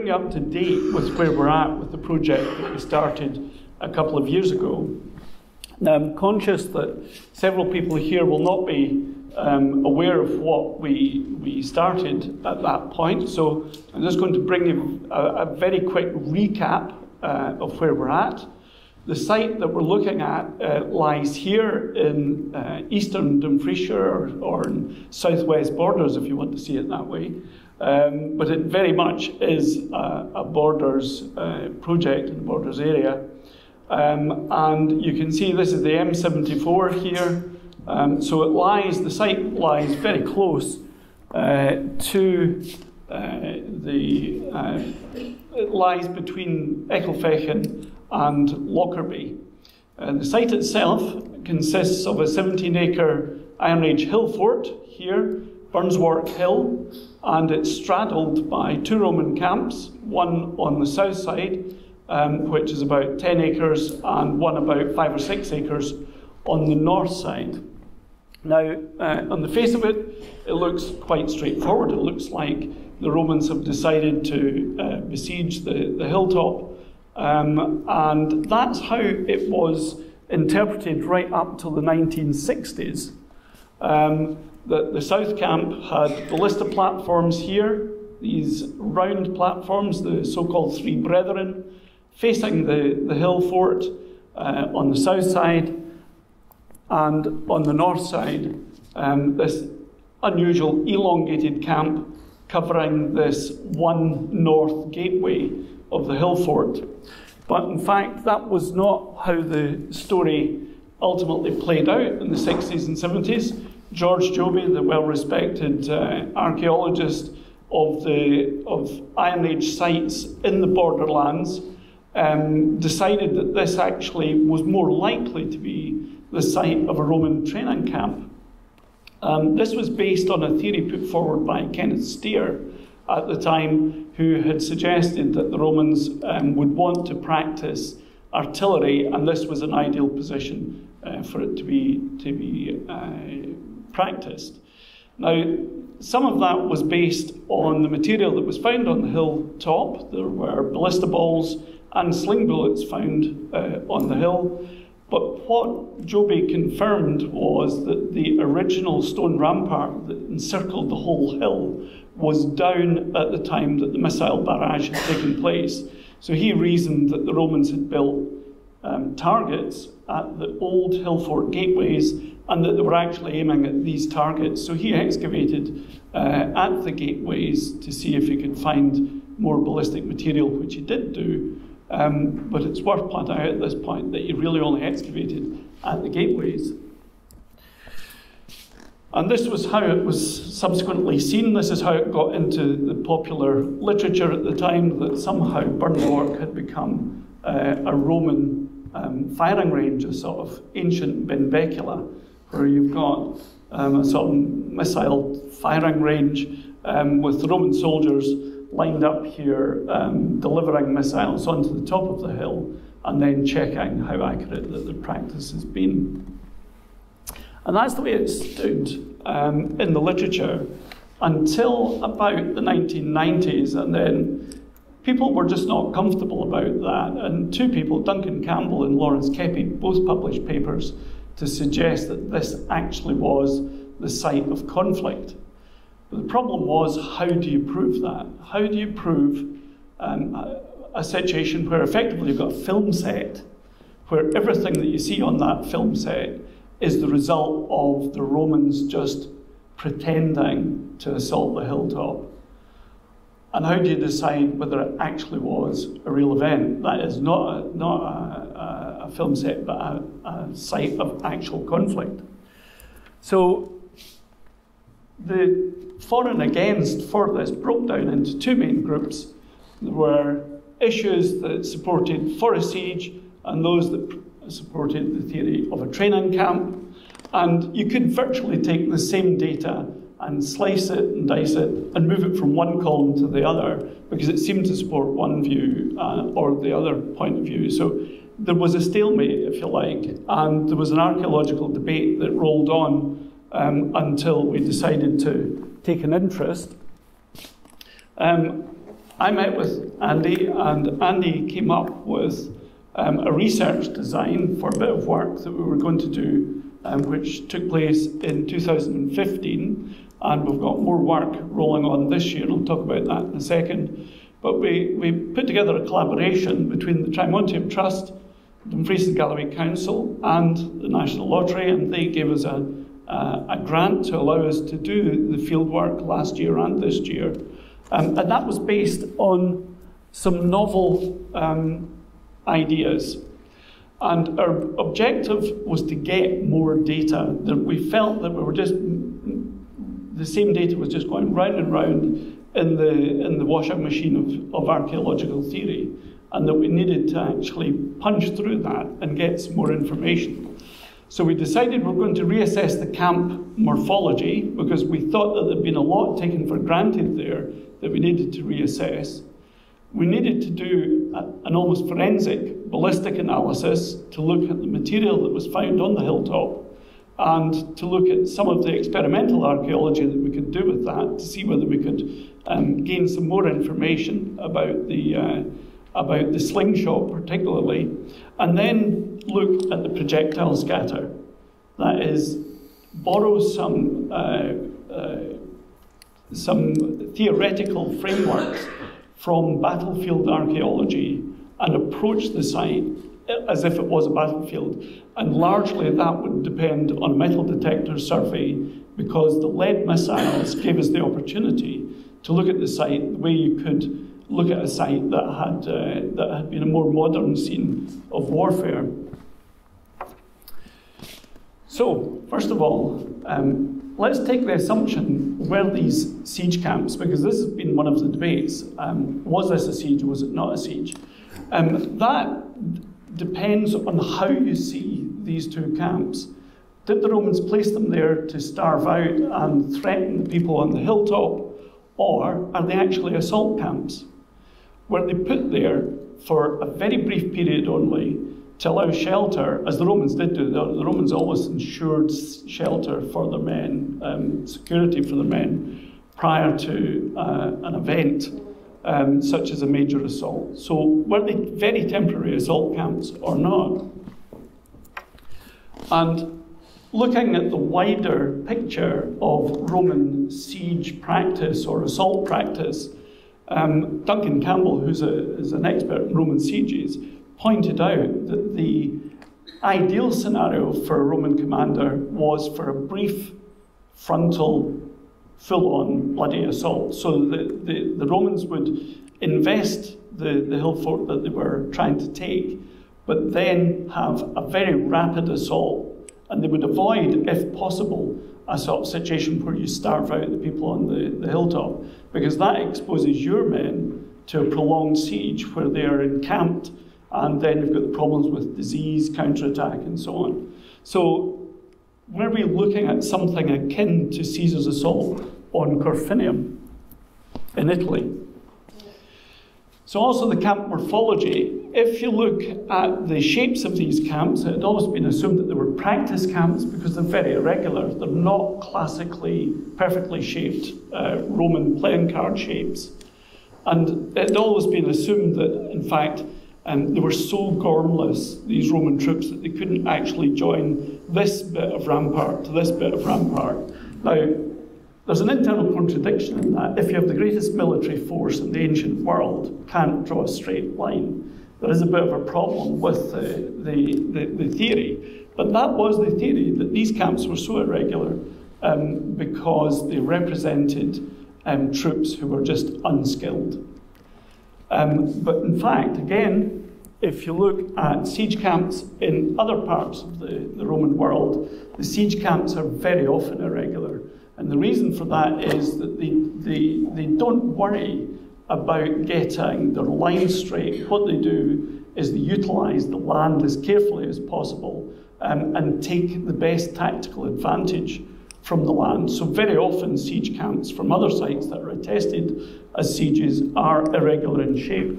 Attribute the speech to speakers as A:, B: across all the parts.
A: bring you up to date with where we're at with the project that we started a couple of years ago. Now, I'm conscious that several people here will not be um, aware of what we, we started at that point, so I'm just going to bring you a, a very quick recap uh, of where we're at. The site that we're looking at uh, lies here in uh, eastern Dumfriesshire or, or in southwest borders, if you want to see it that way. Um, but it very much is a, a borders uh, project in the borders area. Um, and you can see this is the M74 here. Um, so it lies, the site lies very close uh, to uh, the, uh, it lies between Ecclefechan and Lockerbie. Uh, the site itself consists of a 17 acre Iron Age hill fort here, Burnswark Hill, and it's straddled by two Roman camps, one on the south side, um, which is about 10 acres, and one about five or six acres on the north side. Now, uh, on the face of it, it looks quite straightforward. It looks like the Romans have decided to uh, besiege the, the hilltop um, and that's how it was interpreted right up till the 1960s. Um, the, the South Camp had ballista platforms here, these round platforms, the so called Three Brethren, facing the, the hill fort uh, on the south side, and on the north side, um, this unusual elongated camp covering this one north gateway of the hill fort. But in fact, that was not how the story ultimately played out in the 60s and 70s. George Jobey, the well respected uh, archaeologist of, the, of Iron Age sites in the borderlands, um, decided that this actually was more likely to be the site of a Roman training camp. Um, this was based on a theory put forward by Kenneth Steer at the time who had suggested that the Romans um, would want to practice artillery, and this was an ideal position uh, for it to be, to be uh, practiced. Now, some of that was based on the material that was found on the hilltop. There were ballista balls and sling bullets found uh, on the hill. But what Jobey confirmed was that the original stone rampart that encircled the whole hill was down at the time that the missile barrage had taken place. So he reasoned that the Romans had built um, targets at the old hill fort gateways and that they were actually aiming at these targets. So he excavated uh, at the gateways to see if he could find more ballistic material, which he did do. Um, but it's worth pointing out at this point that he really only excavated at the gateways. And this was how it was subsequently seen. This is how it got into the popular literature at the time that somehow Burnswark had become uh, a Roman um, firing range, a sort of ancient Benbecula, where you've got um, a sort of missile firing range um, with Roman soldiers lined up here um, delivering missiles onto the top of the hill and then checking how accurate that the practice has been. And that's the way it stood um, in the literature until about the 1990s, and then people were just not comfortable about that. And two people, Duncan Campbell and Lawrence Keppie, both published papers to suggest that this actually was the site of conflict. But the problem was how do you prove that? How do you prove um, a, a situation where effectively you've got a film set, where everything that you see on that film set is the result of the Romans just pretending to assault the hilltop. And how do you decide whether it actually was a real event? That is not a, not a, a film set, but a, a site of actual conflict. So the for and against for this broke down into two main groups. There were issues that supported for a siege and those that supported the theory of a training camp. And you could virtually take the same data and slice it and dice it and move it from one column to the other because it seemed to support one view uh, or the other point of view. So there was a stalemate, if you like, and there was an archaeological debate that rolled on um, until we decided to take an interest. Um, I met with Andy, and Andy came up with um, a research design for a bit of work that we were going to do, um, which took place in 2015. And we've got more work rolling on this year, and I'll talk about that in a second. But we, we put together a collaboration between the Trimontium Trust, Dumfries and Galloway Council, and the National Lottery, and they gave us a, a, grant to allow us to do the field work last year and this year. Um, and that was based on some novel um, ideas. And our objective was to get more data. That we felt that we were just the same data was just going round and round in the in the washing machine of, of archaeological theory, and that we needed to actually punch through that and get some more information. So we decided we're going to reassess the camp morphology because we thought that there'd been a lot taken for granted there that we needed to reassess. We needed to do a, an almost forensic ballistic analysis to look at the material that was found on the hilltop and to look at some of the experimental archaeology that we could do with that to see whether we could um, gain some more information about the, uh, about the slingshot, particularly, and then look at the projectile scatter. That is, borrow some, uh, uh, some theoretical frameworks from battlefield archaeology and approach the site as if it was a battlefield. And largely that would depend on a metal detector survey because the lead missiles gave us the opportunity to look at the site the way you could look at a site that had, uh, that had been a more modern scene of warfare. So, first of all, um, let's take the assumption were these siege camps, because this has been one of the debates. Um, was this a siege, was it not a siege? Um, that depends on how you see these two camps. Did the Romans place them there to starve out and threaten the people on the hilltop, or are they actually assault camps? Were they put there for a very brief period only to allow shelter, as the Romans did do? The Romans always ensured shelter for their men, um, security for their men, prior to uh, an event um, such as a major assault. So, were they very temporary assault camps or not? And looking at the wider picture of Roman siege practice or assault practice, um, Duncan Campbell, who's a, is an expert in Roman sieges, pointed out that the ideal scenario for a Roman commander was for a brief frontal full on bloody assault. So the, the, the Romans would invest the, the hill fort that they were trying to take, but then have a very rapid assault. And they would avoid, if possible, a sort of situation where you starve out the people on the, the hilltop, because that exposes your men to a prolonged siege where they are encamped, and then you've got the problems with disease, counterattack, and so on. So were we looking at something akin to Caesar's assault on Corfinium in Italy? So, also the camp morphology. If you look at the shapes of these camps, it had always been assumed that they were practice camps because they're very irregular. They're not classically perfectly shaped uh, Roman playing card shapes. And it had always been assumed that, in fact, and they were so gormless, these Roman troops, that they couldn't actually join this bit of rampart to this bit of rampart. Now, there's an internal contradiction in that. If you have the greatest military force in the ancient world, can't draw a straight line, there is a bit of a problem with the, the, the, the theory. But that was the theory, that these camps were so irregular um, because they represented um, troops who were just unskilled. Um, but in fact, again, if you look at siege camps in other parts of the, the Roman world, the siege camps are very often irregular. And the reason for that is that they, they, they don't worry about getting their line straight. What they do is they utilise the land as carefully as possible um, and take the best tactical advantage from the land. So, very often, siege camps from other sites that are attested as sieges are irregular in shape.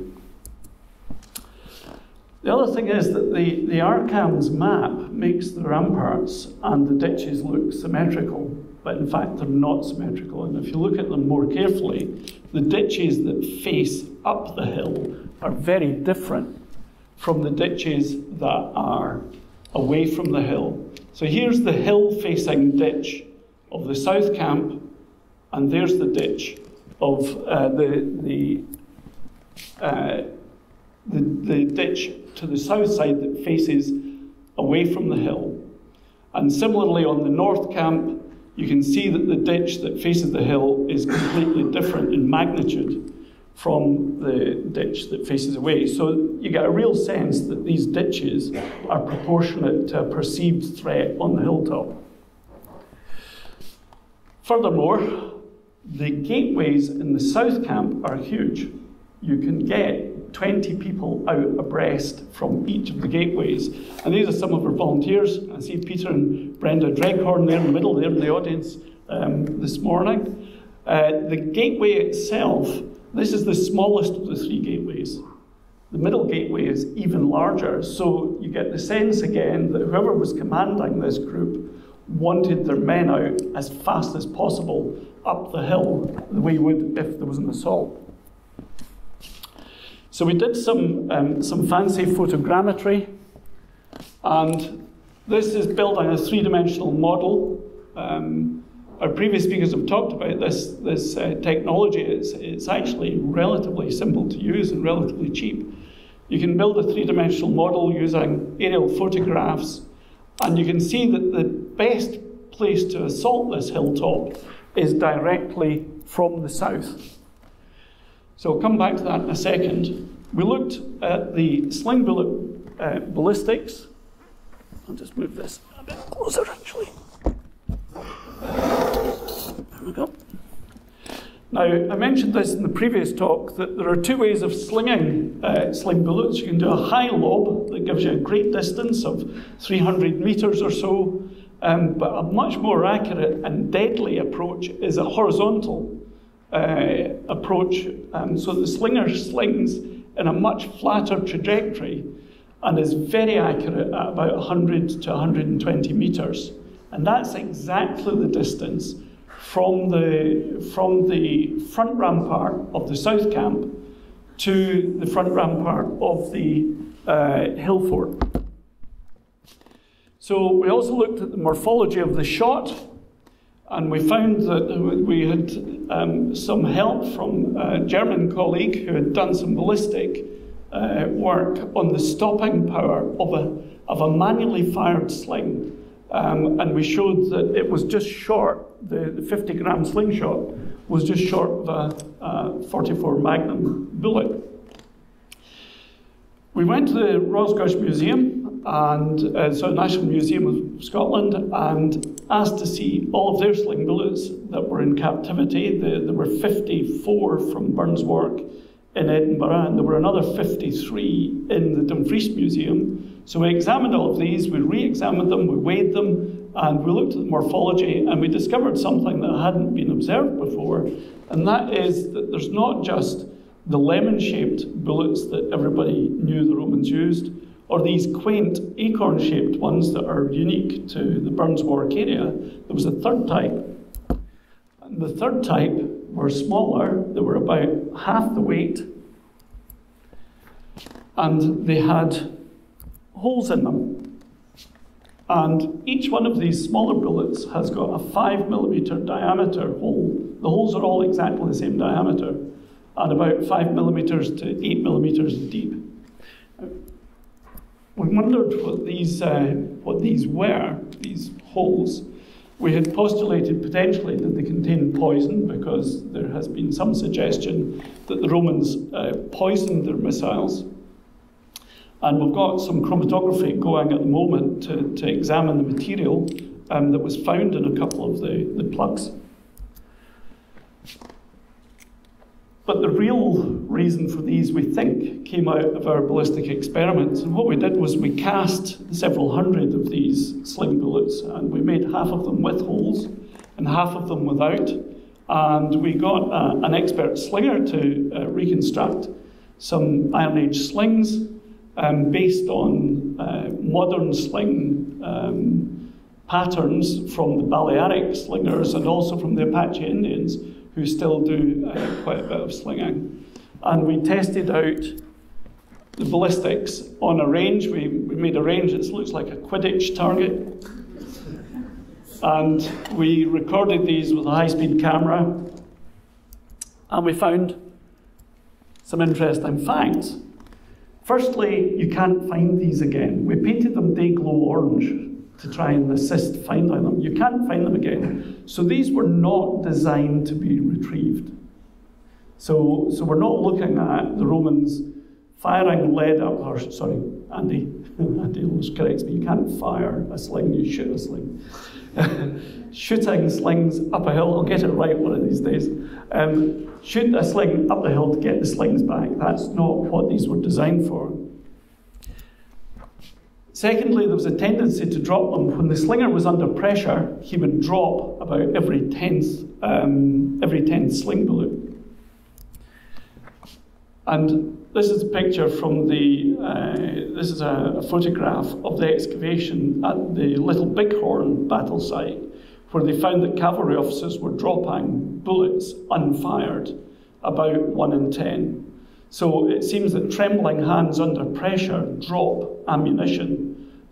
A: The other thing is that the, the RCAHMS map makes the ramparts and the ditches look symmetrical. But in fact they're not symmetrical. And if you look at them more carefully, the ditches that face up the hill are very different from the ditches that are away from the hill. So here's the hill facing ditch of the south camp, and there's the ditch of uh, the, the, uh, the, the ditch to the south side that faces away from the hill. And similarly, on the north camp, you can see that the ditch that faces the hill is completely different in magnitude from the ditch that faces away. So you get a real sense that these ditches are proportionate to a perceived threat on the hilltop. Furthermore, the gateways in the south camp are huge. You can get 20 people out abreast from each of the gateways. And these are some of our volunteers. I see Peter and Brenda Dreghorn there in the middle, there in the audience um, this morning. Uh, the gateway itself, this is the smallest of the three gateways. The middle gateway is even larger, so you get the sense again that whoever was commanding this group wanted their men out as fast as possible up the hill, the way would if there was an assault. So we did some, um, some fancy photogrammetry, and this is built on a three-dimensional model. Um, our previous speakers have talked about this, this uh, technology. It's, it's actually relatively simple to use and relatively cheap. You can build a three-dimensional model using aerial photographs, and you can see that the best place to assault this hilltop is directly from the south. So I'll come back to that in a second. We looked at the sling bullet uh, ballistics. I'll just move this a bit closer actually. There we go. Now, I mentioned this in the previous talk that there are two ways of slinging uh, sling bullets. You can do a high lob that gives you a great distance of 300 metres or so, um, but a much more accurate and deadly approach is a horizontal uh, approach. Um, so the slinger slings in a much flatter trajectory and is very accurate at about 100 to 120 metres. And that's exactly the distance from the, from the front rampart of the south camp to the front rampart of the uh, hill fort. So we also looked at the morphology of the shot, and we found that we had um, some help from a German colleague who had done some ballistic uh, work on the stopping power of a, of a manually fired sling. Um, and we showed that it was just short, the, the 50 gram slingshot was just short of a, a 44 Magnum bullet. We went to the Scottish Museum, and uh, so National Museum of Scotland, and asked to see all of their sling bullets that were in captivity. The, there were 54 from Burnswark in Edinburgh, and there were another 53 in the Dumfries Museum. So we examined all of these, we re examined them, we weighed them, and we looked at the morphology, and we discovered something that hadn't been observed before, and that is that there's not just the lemon shaped bullets that everybody knew the Romans used, or these quaint acorn shaped ones that are unique to the Burnswark area. There was a third type. And the third type were smaller, they were about half the weight, and they had holes in them. And each one of these smaller bullets has got a five millimeter diameter hole. The holes are all exactly the same diameter and about five millimeters to eight millimeters deep. We wondered what these, uh, what these were, these holes. We had postulated potentially that they contained poison because there has been some suggestion that the Romans uh, poisoned their missiles. And we've got some chromatography going at the moment to, to examine the material um, that was found in a couple of the, the plugs. But the real reason for these, we think, came out of our ballistic experiments. And what we did was we cast several hundred of these sling bullets, and we made half of them with holes and half of them without. And we got uh, an expert slinger to uh, reconstruct some Iron Age slings um, based on uh, modern sling um, patterns from the Balearic slingers and also from the Apache Indians, who still do uh, quite a bit of slinging. And we tested out the ballistics on a range. We, we made a range that looks like a Quidditch target. And we recorded these with a high speed camera. And we found some interesting facts. Firstly, you can't find these again. We painted them day glow orange to try and assist finding them. You can't find them again. So these were not designed to be retrieved. So, so we're not looking at the Romans firing lead up, or sorry, Andy, Andy always corrects me, you can't fire a sling, you shoot a sling. Shooting slings up a hill, I'll get it right one of these days. Um, shoot a sling up the hill to get the slings back. That's not what these were designed for. Secondly, there was a tendency to drop them. When the slinger was under pressure, he would drop about every tenth, um, every tenth sling bullet. And this is a picture from the, uh, this is a, a, photograph of the excavation at the Little Bighorn battle site, where they found that cavalry officers were dropping bullets unfired, about one in ten. So it seems that trembling hands under pressure drop ammunition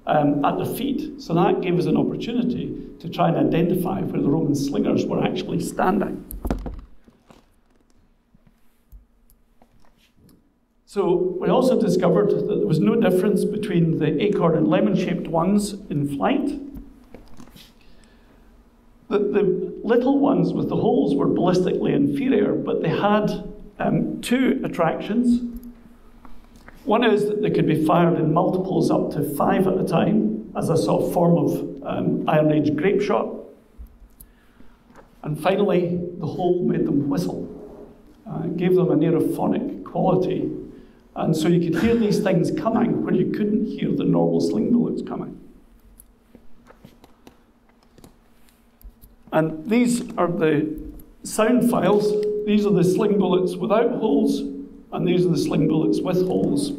A: um, at the feet. So that gave us an opportunity to try and identify where the Roman slingers were actually standing. So we also discovered that there was no difference between the acorn and lemon shaped ones in flight. The, the little ones with the holes were ballistically inferior, but they had um, two attractions. One is that they could be fired in multiples up to five at a time as a sort of form of um, Iron Age grape shot. And finally, the hole made them whistle, uh, gave them an aerophonic quality and so you could hear these things coming where you couldn't hear the normal sling bullets coming. And these are the sound files. These are the sling bullets without holes, and these are the sling bullets with holes.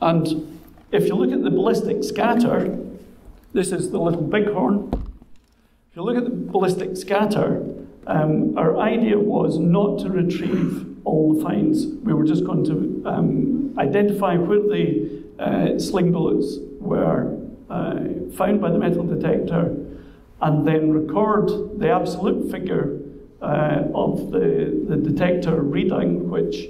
A: And if you look at the ballistic scatter, this is the little bighorn. If you look at the ballistic scatter, um, our idea was not to retrieve all the finds. We were just going to um, identify where the uh, sling bullets were uh, found by the metal detector and then record the absolute figure uh, of the, the detector reading, which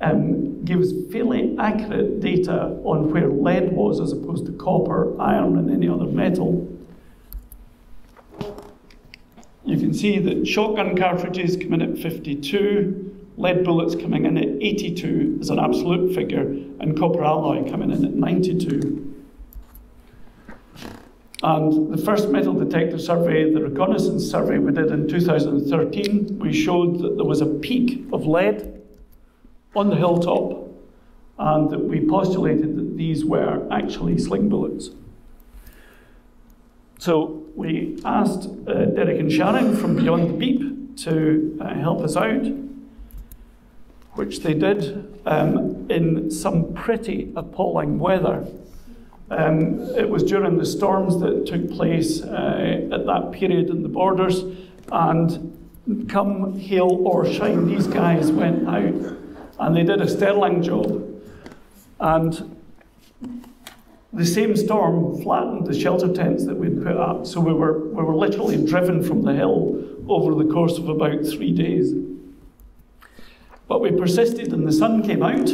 A: um, gives fairly accurate data on where lead was as opposed to copper, iron, and any other metal you can see that shotgun cartridges come in at 52, lead bullets coming in at 82 as an absolute figure, and copper alloy coming in at 92. And the first metal detector survey, the reconnaissance survey we did in 2013, we showed that there was a peak of lead on the hilltop, and that we postulated that these were actually sling bullets. So we asked uh, Derek and Sharon from Beyond the Beep to uh, help us out, which they did um, in some pretty appalling weather. Um, it was during the storms that took place uh, at that period in the borders, and come hail or shine, these guys went out and they did a sterling job. And the same storm flattened the shelter tents that we'd put up, so we were, we were literally driven from the hill over the course of about three days. But we persisted, and the sun came out.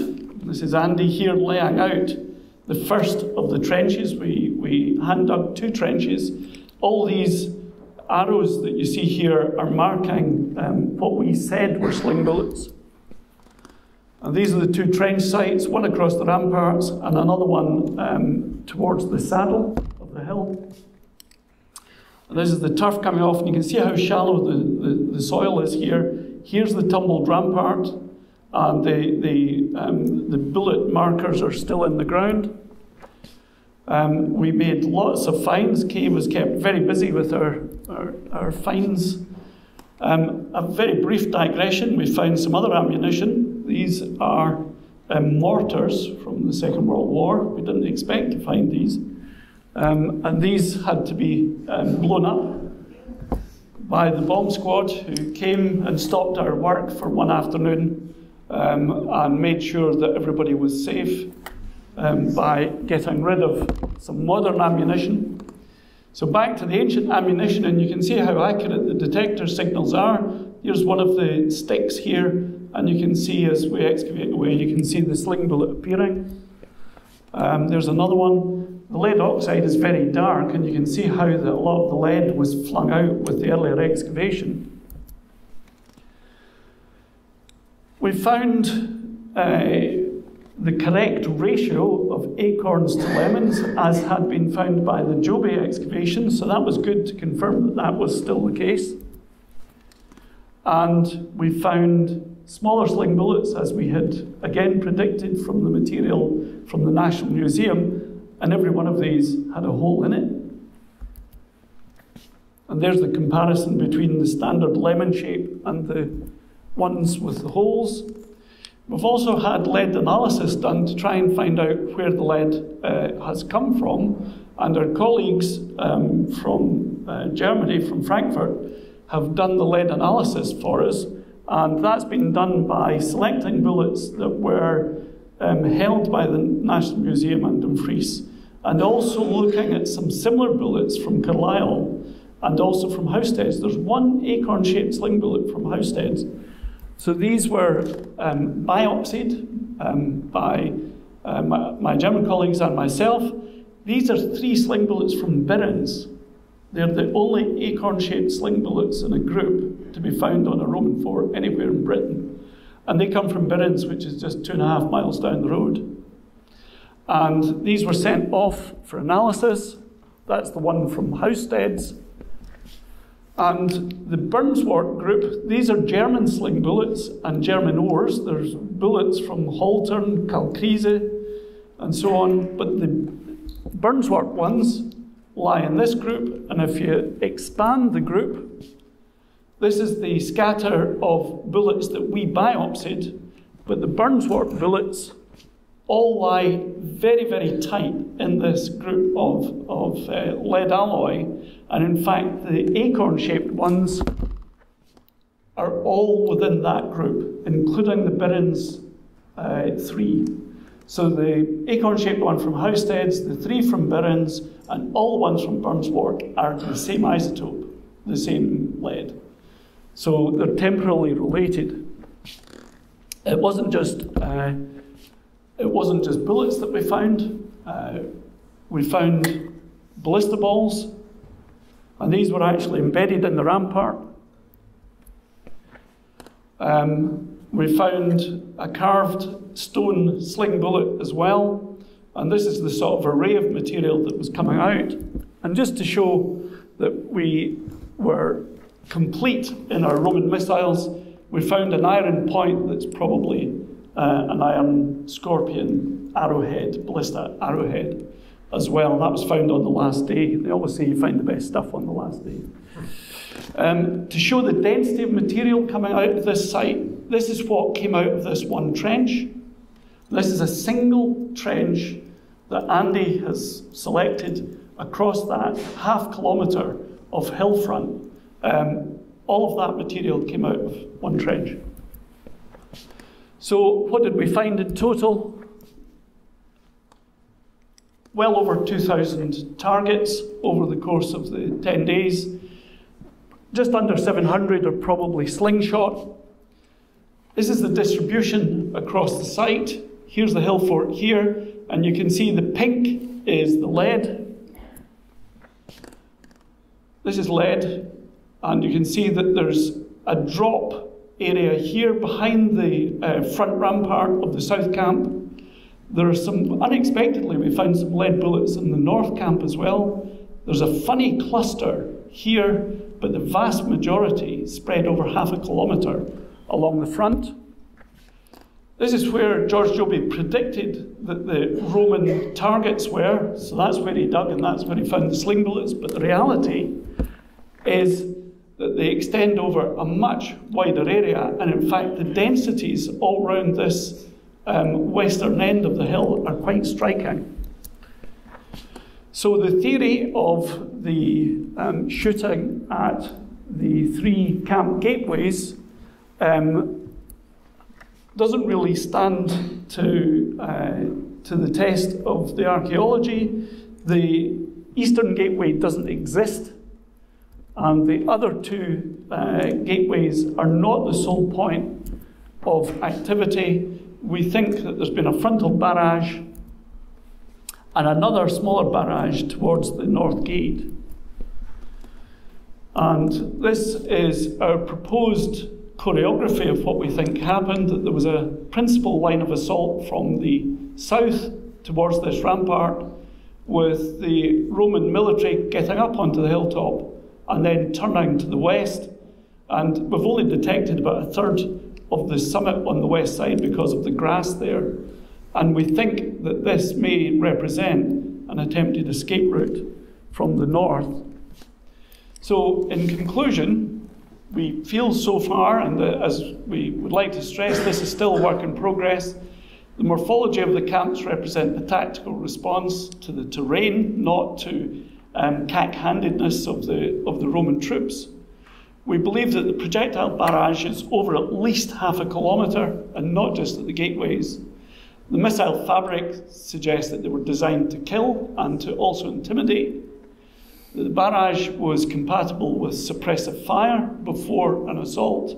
A: This is Andy here laying out the first of the trenches. We, we hand dug two trenches. All these arrows that you see here are marking um, what we said were sling bullets. And these are the two trench sites, one across the ramparts and another one um, towards the saddle of the hill. And this is the turf coming off, and you can see how shallow the, the, the soil is here. Here's the tumbled rampart, and the, the, um, the bullet markers are still in the ground. Um, we made lots of finds. Kay was kept very busy with our, our, our finds. Um, a very brief digression, we found some other ammunition. These are um, mortars from the Second World War. We didn't expect to find these. Um, and these had to be um, blown up by the bomb squad who came and stopped our work for one afternoon um, and made sure that everybody was safe um, by getting rid of some modern ammunition. So back to the ancient ammunition, and you can see how accurate the detector signals are. Here's one of the sticks here, and you can see as we excavate away, you can see the sling bullet appearing. Um, there's another one. The lead oxide is very dark, and you can see how the, a lot of the lead was flung out with the earlier excavation. We found uh, the correct ratio of acorns to lemons, as had been found by the Jobey excavation, so that was good to confirm that that was still the case. And we found smaller sling bullets, as we had again predicted from the material from the National Museum, and every one of these had a hole in it. And there's the comparison between the standard lemon shape and the ones with the holes. We've also had lead analysis done to try and find out where the lead uh, has come from. And our colleagues um, from uh, Germany, from Frankfurt, have done the lead analysis for us. And that's been done by selecting bullets that were um, held by the National Museum in Dumfries, and also looking at some similar bullets from Carlisle and also from Housesteads. There's one acorn shaped sling bullet from Housesteads so these were um, biopsied um, by uh, my, my, German colleagues and myself. These are three sling bullets from Birrens. They're the only acorn shaped sling bullets in a group to be found on a Roman fort anywhere in Britain. And they come from Birrens, which is just two and a half miles down the road. And these were sent off for analysis. That's the one from Housesteads. And the Burnswark group, these are German sling bullets and German ores. There's bullets from Haltern, Kalkriese, and so on. But the Burnswark ones lie in this group. And if you expand the group, this is the scatter of bullets that we biopsied. But the Burnswark bullets all lie very, very tight in this group of, of uh, lead alloy. And in fact, the acorn shaped ones are all within that group, including the Birrens uh, three. So the acorn shaped one from Housesteads, the three from Birrens, and all the ones from Burnswark are the same isotope, the same lead. So they're temporally related. It wasn't just. Uh, it wasn't just bullets that we found. Uh, we found ballista balls, and these were actually embedded in the rampart. Um, we found a carved stone sling bullet as well, and this is the sort of array of material that was coming out. And just to show that we were complete in our Roman missiles, we found an iron point that's probably uh, an iron scorpion arrowhead, ballista arrowhead as well. That was found on the last day. They always say you find the best stuff on the last day. Um, to show the density of material coming out of this site, this is what came out of this one trench. This is a single trench that Andy has selected across that half kilometre of hillfront. Um, all of that material came out of one trench. So, what did we find in total? Well over 2,000 targets over the course of the 10 days. Just under 700 are probably slingshot. This is the distribution across the site. Here's the hill fort here, and you can see the pink is the lead. This is lead, and you can see that there's a drop area here behind the uh, front rampart of the south camp. There are some, unexpectedly, we found some lead bullets in the north camp as well. There's a funny cluster here, but the vast majority spread over half a kilometre along the front. This is where George Jobey predicted that the Roman targets were, so that's where he dug and that's where he found the sling bullets. But the reality is that they extend over a much wider area, and in fact, the densities all around this um, western end of the hill are quite striking. So the theory of the um, shooting at the three camp gateways um, doesn't really stand to, uh, to the test of the archaeology. The eastern gateway doesn't exist, and the other two uh, gateways are not the sole point of activity. We think that there's been a frontal barrage and another smaller barrage towards the north gate. And this is our proposed choreography of what we think happened. That there was a principal line of assault from the south towards this rampart, with the Roman military getting up onto the hilltop and then turning to the west. And we've only detected about a third of the summit on the west side because of the grass there. And we think that this may represent an attempted escape route from the north. So, in conclusion, we feel so far, and uh, as we would like to stress, this is still work in progress. The morphology of the camps represent the tactical response to the terrain, not to um, cack-handedness of the, of the Roman troops. We believe that the projectile barrage is over at least half a kilometre and not just at the gateways. The missile fabric suggests that they were designed to kill and to also intimidate. The barrage was compatible with suppressive fire before an assault.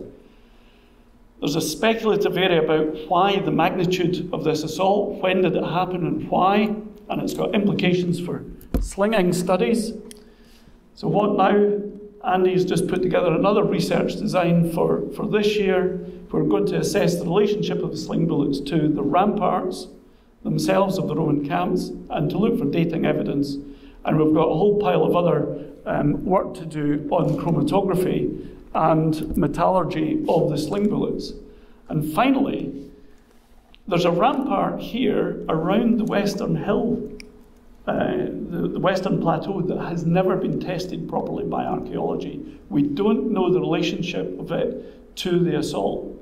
A: There's a speculative area about why the magnitude of this assault, when did it happen and why, and it's got implications for slinging studies. So, what now? Andy's just put together another research design for, for this year. We're going to assess the relationship of the sling bullets to the ramparts themselves of the Roman camps and to look for dating evidence. And we've got a whole pile of other um, work to do on chromatography and metallurgy of the sling bullets. And finally, there's a rampart here around the Western Hill Uh, the, the, Western Plateau that has never been tested properly by archaeology. We don't know the relationship of it to the assault.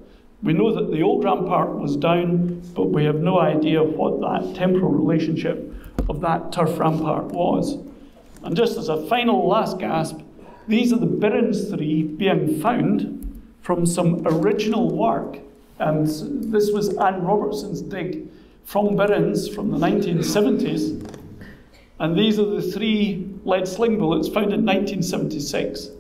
A: We know that the old rampart was down, but we have no idea what that temporal relationship of that turf rampart was. And just as a final last gasp, these are the Birrens three being found from some original work. And this was Anne Robertson's dig from Birrens from the 1970s. And these are the three lead sling bullets found in 1976.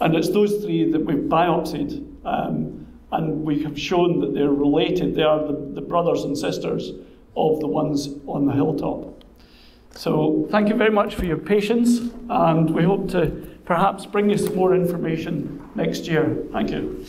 A: And it's those three that we've biopsied, um, and we have shown that they're related. They are the, the brothers and sisters of the ones on the hilltop. So, thank you very much for your patience, and we hope to perhaps bring you some more information next year. Thank you.